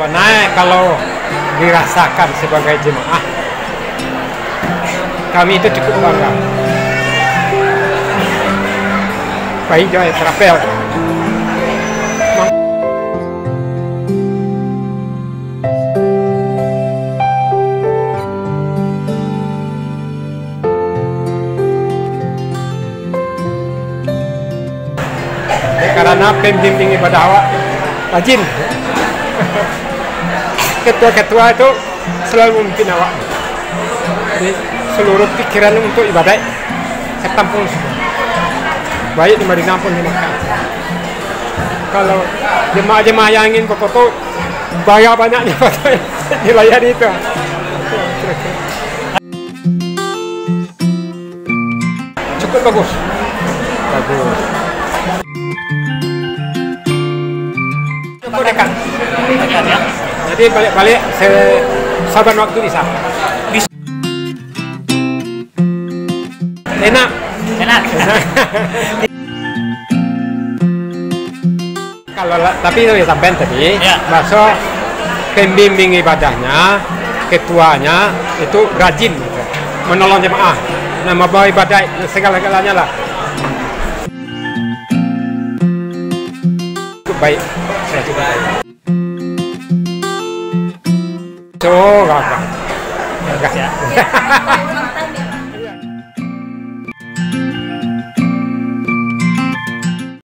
coba naik kalau dirasakan sebagai jemaah. Kami itu cukup bangga. Baik Joy Trapel. karena pembimbing ibadah awak rajin ketua-ketua itu selalu memimpin awak. Jadi seluruh pikiran untuk ibadah ketampung semua. Baik di Madinah pun di Makkah. Kalau jemaah-jemaah yang ingin berfoto bayar banyaknya foto dilayani itu. Cukup bagus. Bagus. Cukup dekat. Dekat ya. Jadi balik-balik saya saban waktu bisa. Bisa. Enak. Enak. Kalau la- tapi itu sampean tadi, Ya. masuk pembimbing ibadahnya, ketuanya itu rajin gitu. menolong jemaah, nah membawa ibadah segala-galanya lah. Baik, saya cukup baik. So, gagah. Gagah. Ya.